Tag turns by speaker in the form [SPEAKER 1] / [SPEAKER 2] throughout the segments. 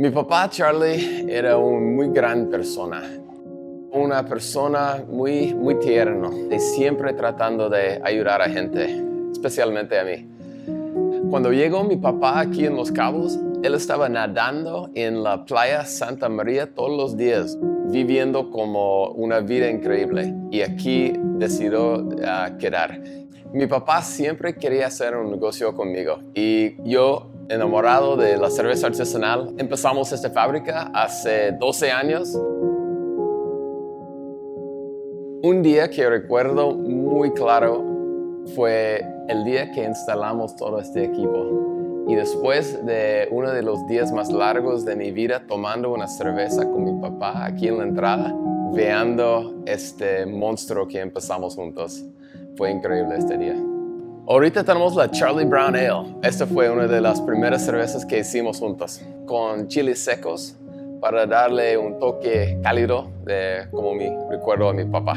[SPEAKER 1] Mi papá Charlie era una muy gran persona, una persona muy, muy tierno y siempre tratando de ayudar a gente, especialmente a mí. Cuando llegó mi papá aquí en Los Cabos, él estaba nadando en la playa Santa María todos los días, viviendo como una vida increíble y aquí decidió ah, quedar. Mi papá siempre quería hacer un negocio conmigo y yo, enamorado de la cerveza artesanal, empezamos esta fábrica hace 12 años. Un día que recuerdo muy claro fue el día que instalamos todo este equipo. Y después de uno de los días más largos de mi vida tomando una cerveza con mi papá aquí en la entrada, viendo este monstruo que empezamos juntos. Fue increíble este día. Ahorita tenemos la Charlie Brown Ale. Esta fue una de las primeras cervezas que hicimos juntos, con chiles secos para darle un toque cálido de como mi recuerdo a mi papá.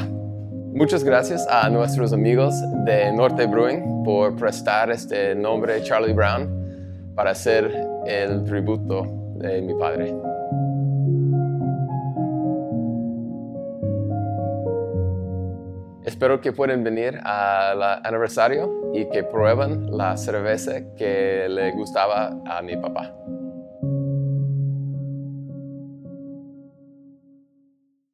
[SPEAKER 1] Muchas gracias a nuestros amigos de Norte Brewing por prestar este nombre Charlie Brown para hacer el tributo de mi padre. Espero que puedan venir al aniversario y que prueben la cerveza que le gustaba a mi papá.